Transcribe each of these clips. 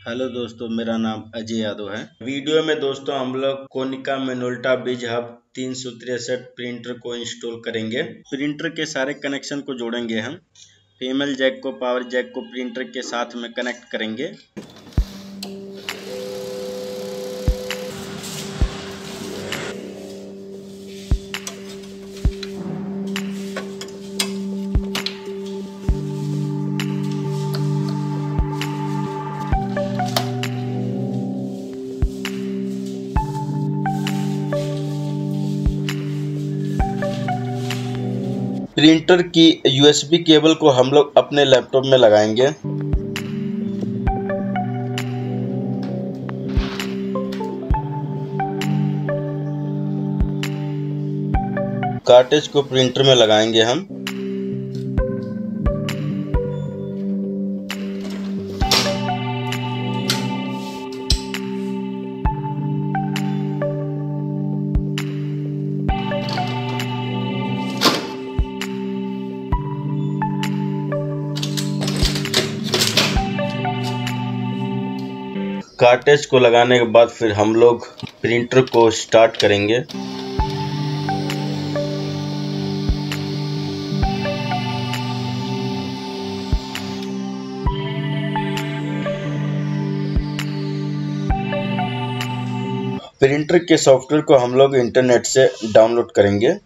Hello दोस्तों, मेरा नाम अजय यादव है। वीडियो में दोस्तों हम लोग कोनिका मेनोल्टा बीज हब तीन सौ तिरसठ प्रिंटर को इंस्टॉल करेंगे। प्रिंटर के सारे कनेक्शन को जोड़ेंगे हम। फीमेल जैक को, पावर जैक को प्रिंटर के साथ में कनेक्ट करेंगे। प्रिंटर की यूएसबी केबल को हम लोग अपने लैपटॉप में लगाएँगे। कार्टेज को प्रिंटर में लगाएँगे हम। कार्टेज को लगाने के बाद फिर हम लोग प्रिंटर को स्टार्ट करेंगे। प्रिंटर के सॉफ्टवेयर को हम लोग इंटरनेट से डाउनलोड करेंगे।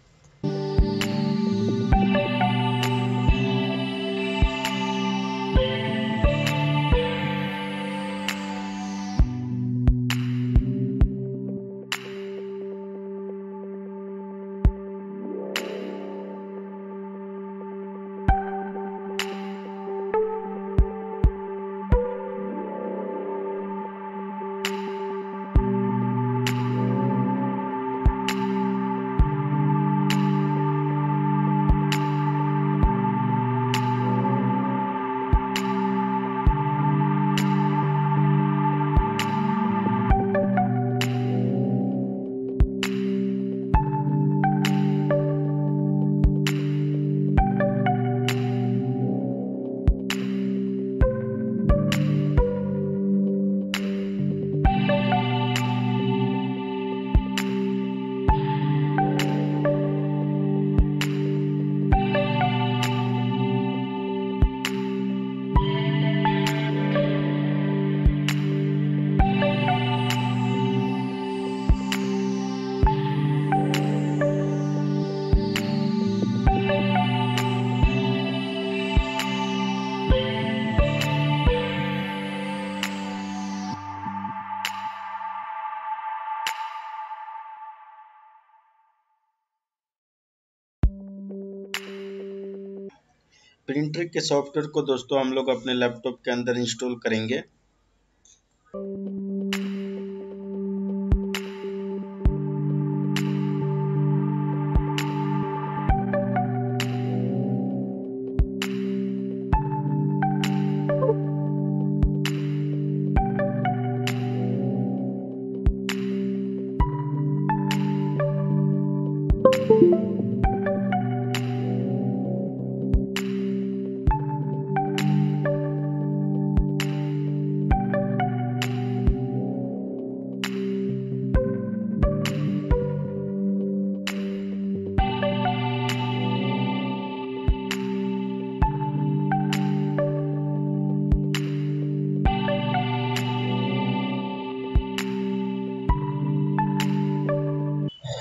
प्रिंटर के सॉफ्टवेयर को दोस्तों हम लोग अपने लैपटॉप के अंदर इंस्टॉल करेंगे।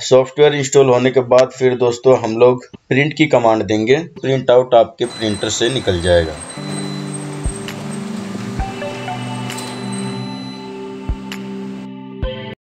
सॉफ्टवेयर इंस्टॉल होने के बाद फिर दोस्तों हम लोग प्रिंट की कमांड देंगे। प्रिंट आउट आपके प्रिंटर से निकल जाएगा।